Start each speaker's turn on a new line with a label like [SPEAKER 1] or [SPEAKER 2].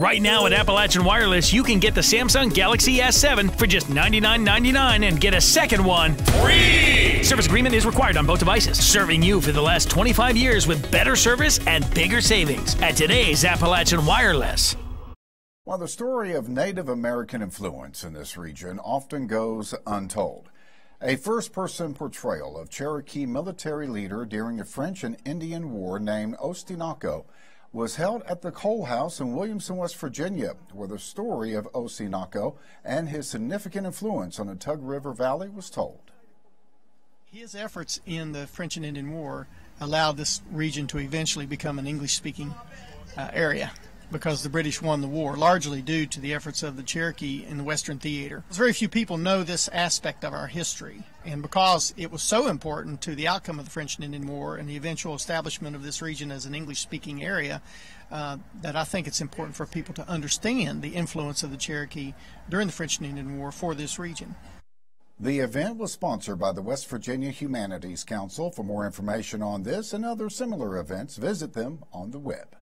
[SPEAKER 1] Right now at Appalachian Wireless, you can get the Samsung Galaxy S7 for just $99.99 and get a second one free. Service agreement is required on both devices, serving you for the last 25 years with better service and bigger savings at today's Appalachian Wireless.
[SPEAKER 2] While the story of Native American influence in this region often goes untold, a first person portrayal of Cherokee military leader during the French and Indian War named Ostenaco was held at the Coal House in Williamson, West Virginia, where the story of Ostenaco and his significant influence on the Tug River Valley was told.
[SPEAKER 3] His efforts in the French and Indian War allowed this region to eventually become an English speaking uh, area because the British won the war, largely due to the efforts of the Cherokee in the Western Theater. Very few people know this aspect of our history, and because it was so important to the outcome of the French and Indian War and the eventual establishment of this region as an English speaking area, uh, that I think it's important for people to understand the influence of the Cherokee during the French and Indian War for this region.
[SPEAKER 2] The event was sponsored by the West Virginia Humanities Council. For more information on this and other similar events, visit them on the web.